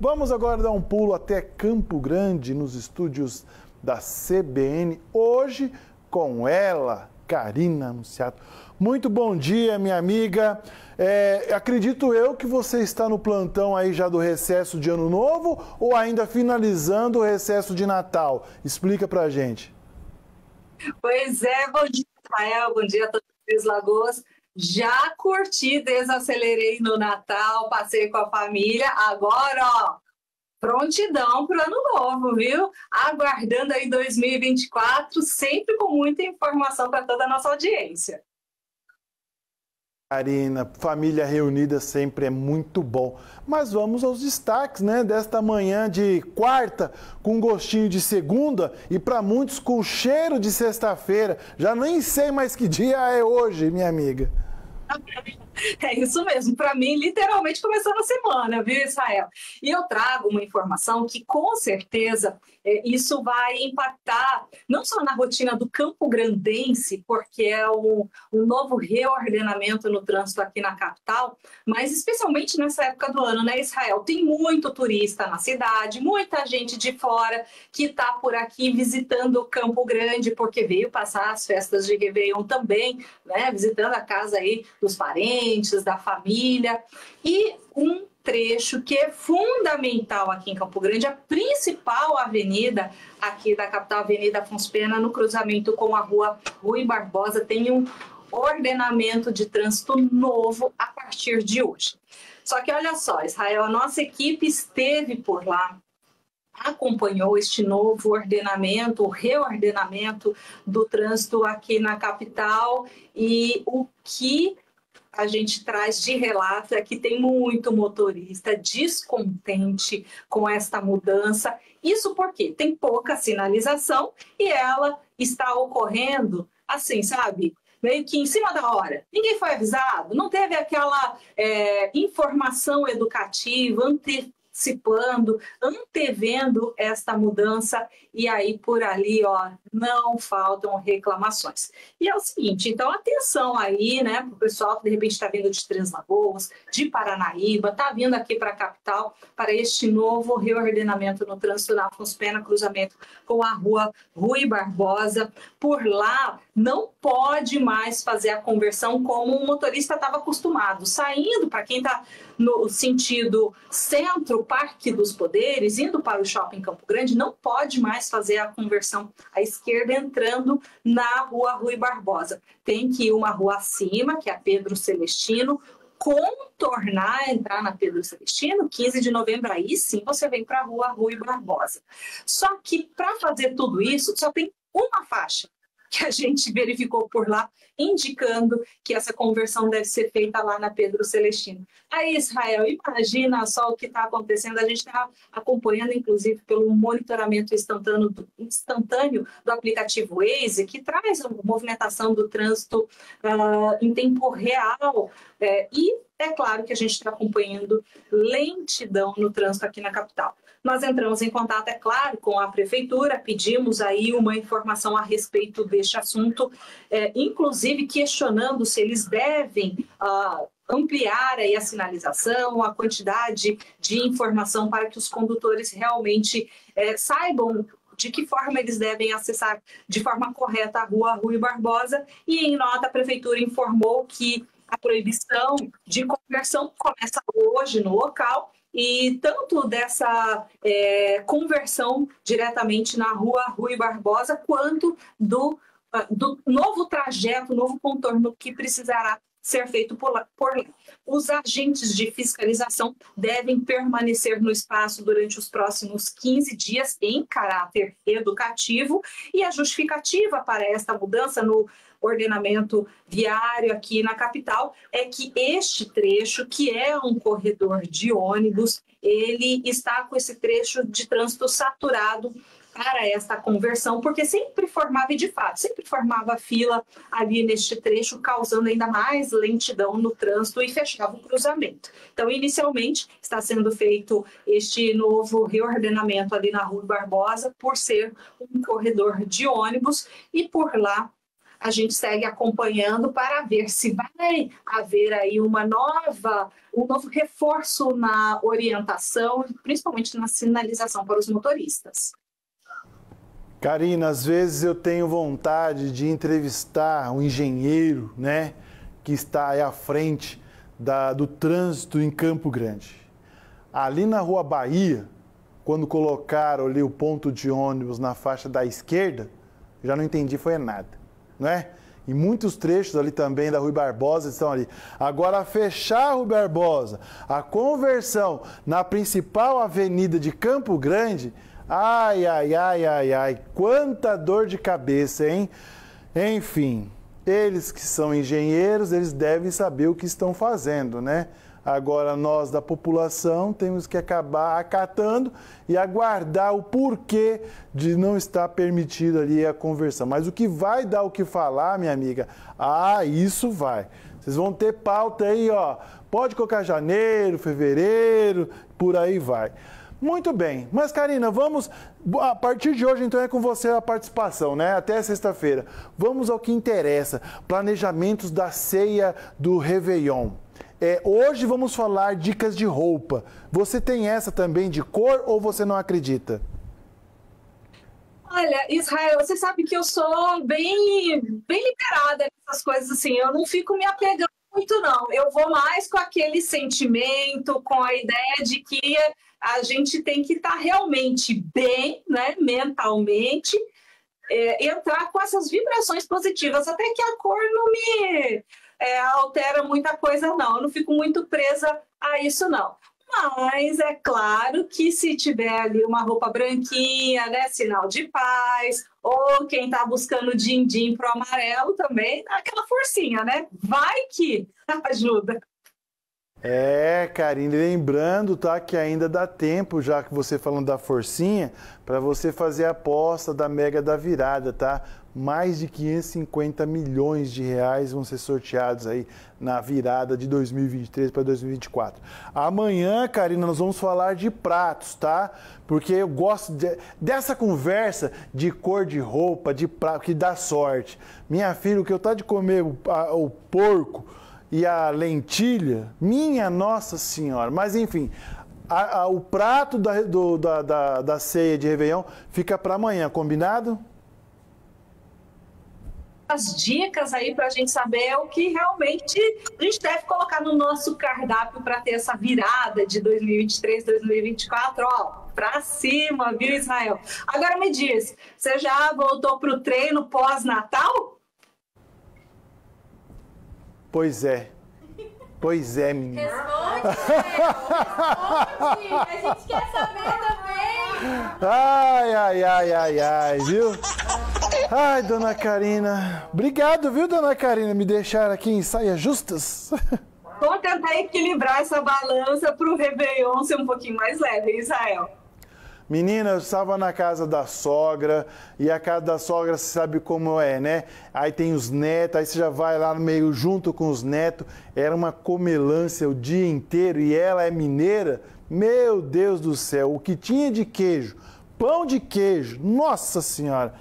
Vamos agora dar um pulo até Campo Grande, nos estúdios da CBN, hoje com ela, Karina Anunciato. Muito bom dia, minha amiga. É, acredito eu que você está no plantão aí já do recesso de Ano Novo ou ainda finalizando o recesso de Natal? Explica pra gente. Pois é, bom dia, Rafael, bom dia a todos os Lagoas. Já curti, desacelerei no Natal, passei com a família. Agora, ó, prontidão para o ano novo, viu? Aguardando aí 2024, sempre com muita informação para toda a nossa audiência. Karina, família reunida sempre é muito bom. Mas vamos aos destaques, né, desta manhã de quarta, com gostinho de segunda e para muitos com cheiro de sexta-feira. Já nem sei mais que dia é hoje, minha amiga. Okay. É isso mesmo, para mim, literalmente começando a semana, viu, Israel? E eu trago uma informação que com certeza é, isso vai impactar não só na rotina do Campo Grandense, porque é um, novo reordenamento no trânsito aqui na capital, mas especialmente nessa época do ano, né, Israel? Tem muito turista na cidade, muita gente de fora que está por aqui visitando o Campo Grande, porque veio passar as festas de Réveillon também, né, visitando a casa aí dos parentes, da família. E um trecho que é fundamental aqui em Campo Grande, a principal avenida aqui da capital, Avenida Afonso Pena, no cruzamento com a rua Rui Barbosa, tem um ordenamento de trânsito novo a partir de hoje. Só que olha só, Israel, a nossa equipe esteve por lá, acompanhou este novo ordenamento, o reordenamento do trânsito aqui na capital e o que a gente traz de relato é que tem muito motorista descontente com esta mudança. Isso porque tem pouca sinalização e ela está ocorrendo assim, sabe? Meio que em cima da hora. Ninguém foi avisado, não teve aquela é, informação educativa, ante, antecipando, antevendo esta mudança e aí por ali, ó, não faltam reclamações. E é o seguinte, então atenção aí, né, para o pessoal que de repente está vindo de Três Lagoas, de Paranaíba, está vindo aqui para a capital para este novo reordenamento no trânsito na Afonso Pena, cruzamento com a rua Rui Barbosa. Por lá, não pode mais fazer a conversão como o motorista estava acostumado, saindo para quem está no sentido centro, Parque dos Poderes, indo para o Shopping Campo Grande, não pode mais fazer a conversão à esquerda entrando na Rua Rui Barbosa. Tem que ir uma rua acima, que é a Pedro Celestino, contornar, entrar na Pedro Celestino, 15 de novembro, aí sim você vem para a Rua Rui Barbosa. Só que para fazer tudo isso, só tem uma faixa que a gente verificou por lá, indicando que essa conversão deve ser feita lá na Pedro Celestino. Aí, Israel, imagina só o que está acontecendo. A gente está acompanhando, inclusive, pelo monitoramento instantâneo do, instantâneo do aplicativo Waze, que traz a movimentação do trânsito uh, em tempo real. É, e é claro que a gente está acompanhando lentidão no trânsito aqui na capital. Nós entramos em contato, é claro, com a prefeitura, pedimos aí uma informação a respeito deste assunto, é, inclusive questionando se eles devem uh, ampliar aí a sinalização, a quantidade de informação para que os condutores realmente é, saibam de que forma eles devem acessar de forma correta a rua Rui Barbosa. E em nota, a prefeitura informou que a proibição de conversão começa hoje no local e tanto dessa é, conversão diretamente na rua Rui Barbosa, quanto do, ah, do novo trajeto, novo contorno que precisará ser feito por lá, por lá. Os agentes de fiscalização devem permanecer no espaço durante os próximos 15 dias em caráter educativo e a justificativa para esta mudança no ordenamento viário aqui na capital é que este trecho, que é um corredor de ônibus, ele está com esse trecho de trânsito saturado para esta conversão, porque sempre formava, e de fato, sempre formava fila ali neste trecho, causando ainda mais lentidão no trânsito e fechava o cruzamento. Então, inicialmente, está sendo feito este novo reordenamento ali na Rua Barbosa, por ser um corredor de ônibus, e por lá a gente segue acompanhando para ver se vai haver aí uma nova, um novo reforço na orientação, principalmente na sinalização para os motoristas. Karina, às vezes eu tenho vontade de entrevistar um engenheiro, né, que está aí à frente da, do trânsito em Campo Grande. Ali na Rua Bahia, quando colocaram ali o ponto de ônibus na faixa da esquerda, já não entendi foi nada, não é? E muitos trechos ali também da Rui Barbosa estão ali. Agora, fechar a Rui Barbosa, a conversão na principal avenida de Campo Grande, ai, ai, ai, ai, ai, quanta dor de cabeça, hein? Enfim, eles que são engenheiros, eles devem saber o que estão fazendo, né? Agora, nós da população temos que acabar acatando e aguardar o porquê de não estar permitido ali a conversão. Mas o que vai dar o que falar, minha amiga, ah, isso vai. Vocês vão ter pauta aí, ó. Pode colocar janeiro, fevereiro, por aí vai. Muito bem. Mas, Karina, vamos. A partir de hoje, então, é com você a participação, né? Até sexta-feira. Vamos ao que interessa: planejamentos da ceia do Réveillon. É, hoje vamos falar dicas de roupa. Você tem essa também de cor ou você não acredita? Olha, Israel, você sabe que eu sou bem, bem liberada nessas coisas assim. Eu não fico me apegando muito, não. Eu vou mais com aquele sentimento, com a ideia de que a gente tem que estar tá realmente bem, né, mentalmente, é, entrar com essas vibrações positivas, até que a cor não me é, altera muita coisa, não. Eu não fico muito presa a isso, não. Mas é claro que se tiver ali uma roupa branquinha, né, sinal de paz, ou quem está buscando din-din pro amarelo também, aquela forcinha, né? Vai que ajuda. É, Karine, lembrando, tá, que ainda dá tempo, já que você falando da forcinha, para você fazer a aposta da Mega da Virada, tá? Mais de 550 milhões de reais vão ser sorteados aí na virada de 2023 para 2024. Amanhã, Karina, nós vamos falar de pratos, tá? Porque eu gosto de, dessa conversa de cor de roupa, de prato, que dá sorte. Minha filha, o que eu tá de comer o, a, o porco e a lentilha, minha Nossa Senhora. Mas enfim, a, a, o prato da, do, da, da, da ceia de Réveillon fica para amanhã, combinado? As dicas aí para a gente saber o que realmente a gente deve colocar no nosso cardápio para ter essa virada de 2023, 2024, ó, para cima, viu, Israel? Agora me diz, você já voltou para o treino pós-natal? Pois é. Pois é, menina. Responde, Responde. A gente quer saber também. Ai, ai, ai, ai, ai, viu? Ai, dona Karina. Obrigado, viu, dona Karina, me deixar aqui em saias justas. Vou tentar equilibrar essa balança para o Réveillon ser um pouquinho mais leve, Israel. Menina, eu estava na casa da sogra, e a casa da sogra você sabe como é, né? Aí tem os netos, aí você já vai lá no meio junto com os netos. Era uma comelância o dia inteiro e ela é mineira. Meu Deus do céu, o que tinha de queijo, pão de queijo, nossa senhora.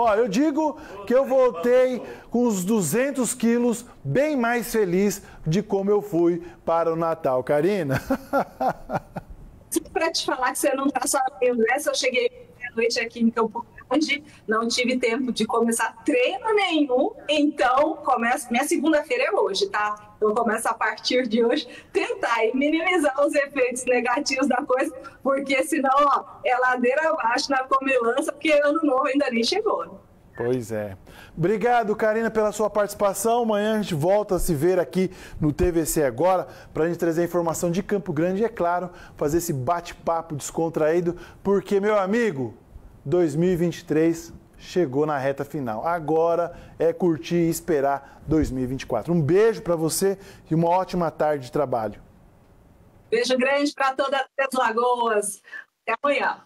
Ó, eu digo que eu voltei com os 200 quilos bem mais feliz de como eu fui para o Natal. Karina? Para te falar que você não está sabendo? Se eu cheguei à noite aqui em Campo Grande, não tive tempo de começar treino nenhum, então começa, minha segunda-feira é hoje, tá? Então começa a partir de hoje tentar minimizar os efeitos negativos da coisa, porque senão, ó, é ladeira abaixo na comilança, porque ano novo ainda nem chegou. Pois é. Obrigado, Karina, pela sua participação. Amanhã a gente volta a se ver aqui no TVC Agora para a gente trazer informação de Campo Grande e, é claro, fazer esse bate-papo descontraído, porque, meu amigo, 2023 chegou na reta final. Agora é curtir e esperar 2024. Um beijo para você e uma ótima tarde de trabalho. Beijo grande para todas as Lagoas. Até amanhã.